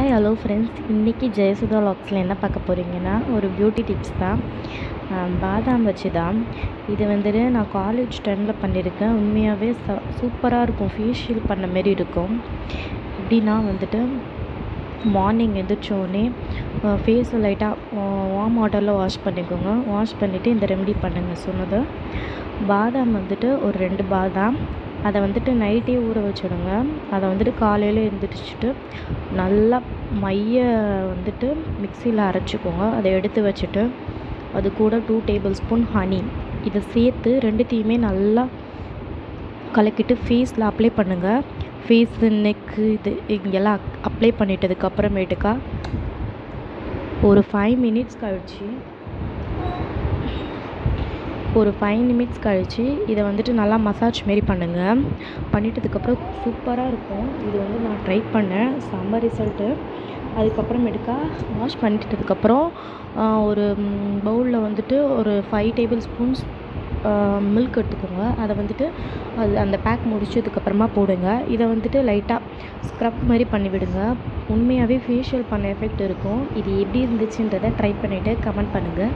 Hi hello friends இன்றைக்கி ஜெயசுதா லாக்ஸில் என்ன பார்க்க போகிறீங்கன்னா ஒரு பியூட்டி டிப்ஸ் தான். பாதாம் வச்சு தான் இது வந்துட்டு நான் காலேஜ் டைமில் பண்ணியிருக்கேன் உண்மையாகவே ச சூப்பராக இருக்கும். ஃபேஷியல் பண்ண மாரி இருக்கும். எப்படின்னா வந்துட்டு மார்னிங் எந்திரிச்சோடனே ஃபேஸை லைட்டாக வார்ம் வாட்டரில் வாஷ் பண்ணிக்கோங்க. வாஷ் பண்ணிவிட்டு இந்த ரெமெடி பண்ணுங்கள் சொன்னது பாதாம் வந்துட்டு ஒரு ரெண்டு பாதாம். அதை வந்துட்டு நைட்டே ஊற வச்சிடுங்க. அதை வந்துட்டு காலையில் எழுந்திரிச்சிட்டு நல்லா மைய வந்துட்டு மிக்சியில் அரைச்சிக்கோங்க. அதை எடுத்து வச்சுட்டு அது கூட டூ டேபிள் ஸ்பூன் ஹனி இதை சேர்த்து ரெண்டுத்தையுமே நல்லா கலக்கிட்டு ஃபேஸில் அப்ளை பண்ணுங்கள் ஃபேஸு நெக்கு இது இங்கெல்லாம் அப்ளை பண்ணிட்டதுக்கு அப்புறமேட்டுக்கா ஒரு ஃபைவ் மினிட்ஸ் கழிச்சு ஒரு ஃபைவ் நிமிட்ஸ் கழித்து இதை வந்துட்டு நல்லா மசாஜ் மாரி பண்ணுங்கள் பண்ணிட்டதுக்கப்புறம் சூப்பராக இருக்கும். இது வந்து நான் ட்ரை பண்ணேன். செம்ம ரிசல்ட்டு அதுக்கப்புறமேட்டுக்கா வாஷ் பண்ணிட்டதுக்கப்புறம் ஒரு பவுலில் வந்துட்டு ஒரு ஃபைவ் டேபிள் ஸ்பூன்ஸ் மில்க் எடுத்துக்கோங்க. அதை வந்துட்டு அது அந்த பேக் முடிச்சதுக்கப்புறமா போடுங்க. இதை வந்துட்டு லைட்டாக ஸ்க்ரப் மாதிரி பண்ணிவிடுங்க. உண்மையாகவே ஃபேஷியல் பண்ண எஃபெக்ட் இருக்கும். இது எப்படி இருந்துச்சுன்றதை ட்ரை பண்ணிவிட்டு கமெண்ட் பண்ணுங்கள்